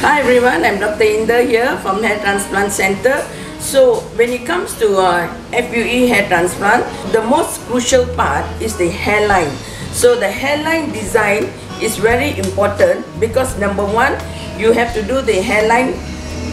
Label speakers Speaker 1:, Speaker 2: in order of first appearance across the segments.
Speaker 1: Hi everyone, I'm Dr. Inder here from Hair Transplant Center. So when it comes to uh, FUE hair transplant, the most crucial part is the hairline. So the hairline design is very important because number one, you have to do the hairline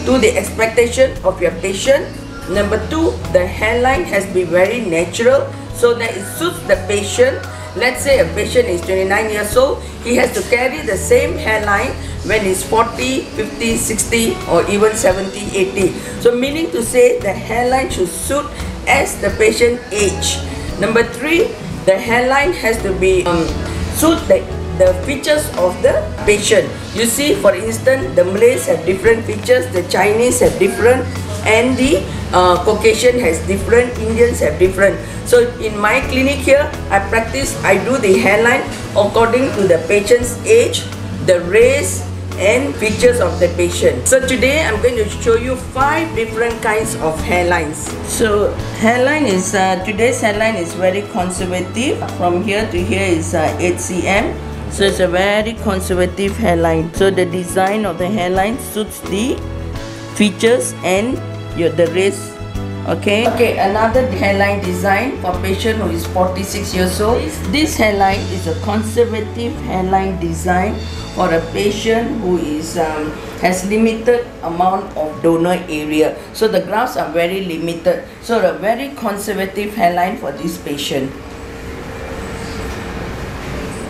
Speaker 1: to the expectation of your patient. Number two, the hairline has to be very natural so that it suits the patient Let's say a patient is 29 years old, he has to carry the same hairline when he's 40, 50, 60 or even 70, 80. So meaning to say the hairline should suit as the patient age. Number three, the hairline has to be um, suit the, the features of the patient. You see, for instance, the Malays have different features, the Chinese have different, and the uh, Caucasian has different, Indians have different. So in my clinic here, I practice, I do the hairline according to the patient's age, the race, and features of the patient. So today I'm going to show you five different kinds of hairlines. So hairline is, uh, today's hairline is very conservative. From here to here is uh, 8 cm. So it's a very conservative hairline. So the design of the hairline suits the features and your the race okay? Okay another hairline design for patient who is 46 years old. This hairline is a conservative hairline design for a patient who is um, has limited amount of donor area. So the grafts are very limited. So a very conservative hairline for this patient.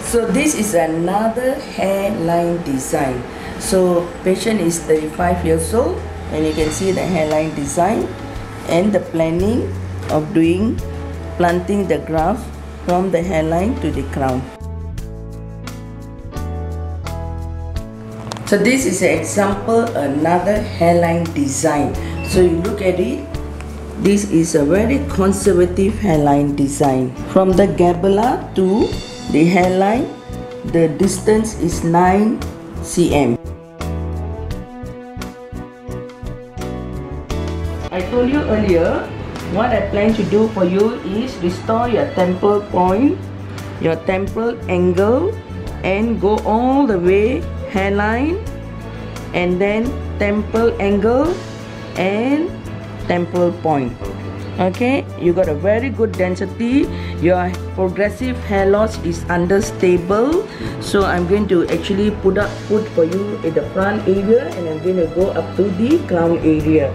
Speaker 1: So this is another hairline design. So patient is 35 years old and you can see the hairline design and the planning of doing planting the graft from the hairline to the crown. So this is an example another hairline design. So you look at it this is a very conservative hairline design. From the glabella to the hairline, the distance is 9 cm. I told you earlier, what I plan to do for you is restore your temple point, your temple angle and go all the way hairline and then temple angle and temple point. Okay you got a very good density. Your progressive hair loss is understable so i'm going to actually put up put for you in the front area and i'm going to go up to the crown area.